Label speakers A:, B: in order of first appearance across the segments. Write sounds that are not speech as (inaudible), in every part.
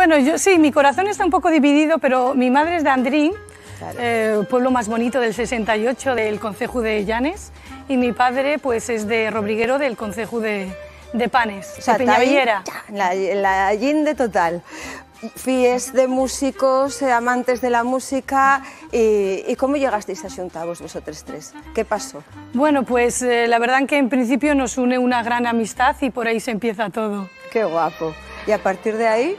A: Bueno, yo sí, mi corazón está un poco dividido, pero mi madre es de Andrín,
B: Claro.
A: eh, pueblo más bonito del 68 del concejo de Llanes, y mi padre pues es de Robriguero del concejo de, de Panes,
B: O sea,
A: de Peñavillera.
B: la, la guinde total. Fies de músicos, eh, amantes de la música, y, y ¿cómo llegasteis a Xuntavos vosotros tres? ¿Qué pasó?
A: Bueno, pues eh, la verdad que en principio nos une una gran amistad y por ahí se empieza todo.
B: Qué guapo. Y a partir de ahí...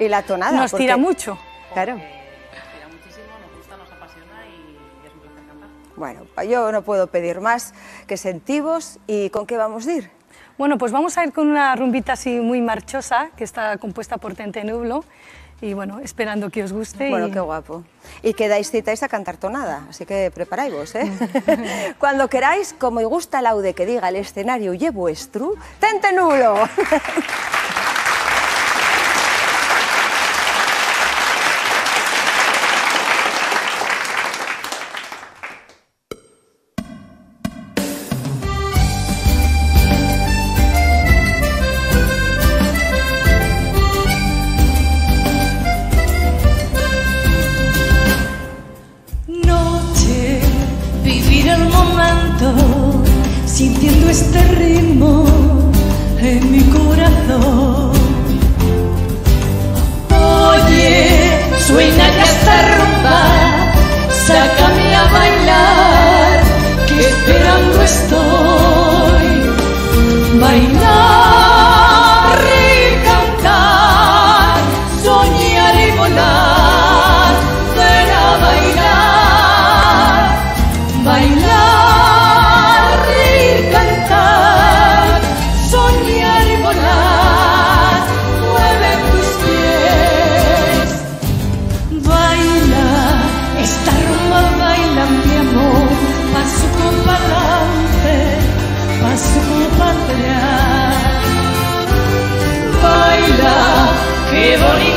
B: Y la tonada.
A: Nos
B: porque-
A: tira mucho.
B: Claro.
C: Inspira muchísimo, nos gusta, nos apasiona y, es un placer cantar.
B: Bueno, yo no puedo pedir más que sentivos y con qué vamos a ir.
A: Bueno, pues vamos a ir con una rumbita así muy marchosa que está compuesta por Tente Nublo y bueno, esperando que os guste.
B: Bueno,
A: y...
B: qué guapo. Y que dais citáis a cantar tonada, así que preparáis, ¿eh? (laughs) Cuando queráis, como y gusta laude que diga el escenario y vuestro, tente nulo. (laughs)
D: con